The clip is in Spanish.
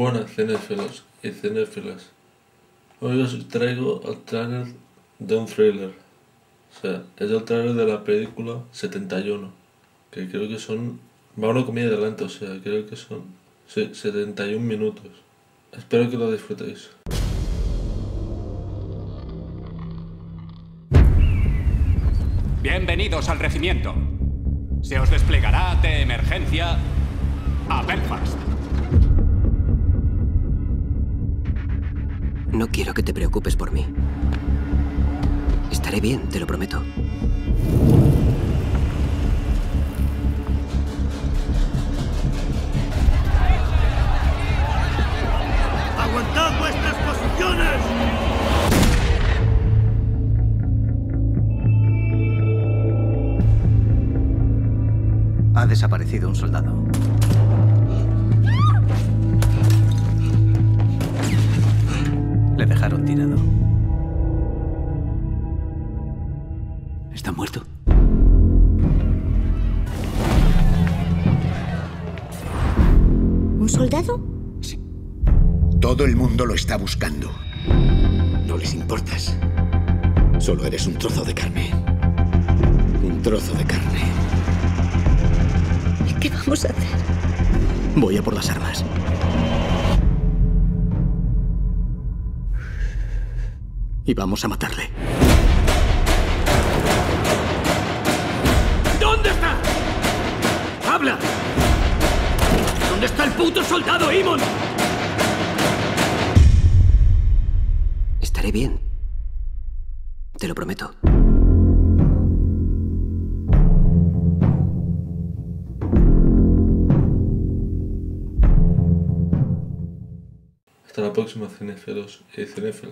Buenas cinéfilos y cinéfilas. Hoy os traigo el trailer de un thriller. O sea, es el trailer de la película 71. Que creo que son... Va una comida adelante, o sea, creo que son sí, 71 minutos. Espero que lo disfrutéis. Bienvenidos al regimiento. Se os desplegará de emergencia a Belfast. No quiero que te preocupes por mí. Estaré bien, te lo prometo. ¡Aguantad vuestras posiciones! Ha desaparecido un soldado. Dejaron tirado. ¿Está muerto? ¿Un soldado? Todo el mundo lo está buscando. No les importas. Solo eres un trozo de carne. Un trozo de carne. ¿Y qué vamos a hacer? Voy a por las armas. Y vamos a matarle. ¿Dónde está? ¡Habla! ¿Dónde está el puto soldado, Imon? Estaré bien. Te lo prometo. Hasta la próxima cinéfilos y cinéfilas.